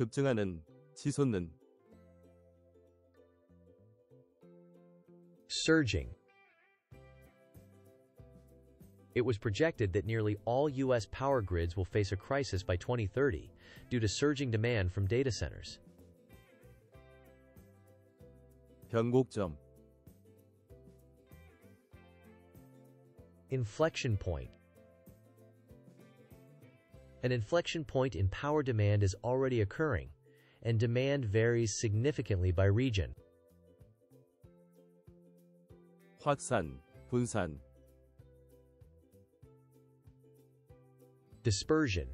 급증하는, 치솟는, Surging. It was projected that nearly all U.S. power grids will face a crisis by 2030 due to surging demand from data centers. 변곡점, Inflection point. An inflection point in power demand is already occurring, and demand varies significantly by region. 확산, 분산, Dispersion.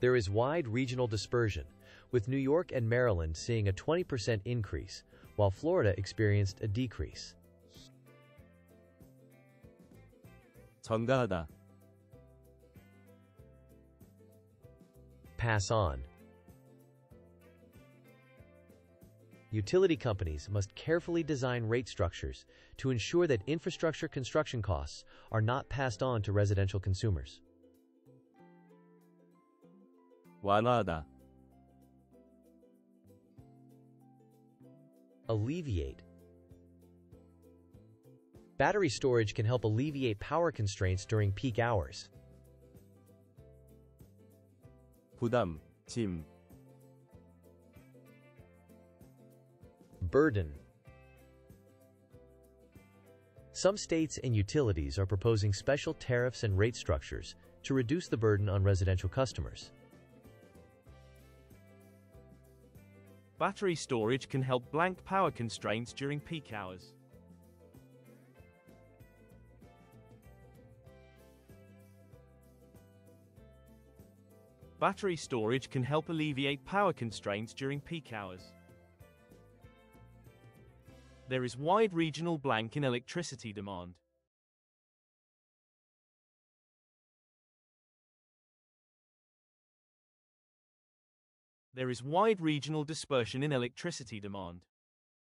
There is wide regional dispersion, with New York and Maryland seeing a 20% increase, while Florida experienced a decrease. 전가하다, Pass on. Utility companies must carefully design rate structures to ensure that infrastructure construction costs are not passed on to residential consumers. 완화하다, Alleviate. Battery storage can help alleviate power constraints during peak hours. 부담, 짐, Burden. Some states and utilities are proposing special tariffs and rate structures to reduce the burden on residential customers. Battery storage can help blank power constraints during peak hours. Battery storage can help alleviate power constraints during peak hours. There is wide regional blank in electricity demand. There is wide regional dispersion in electricity demand.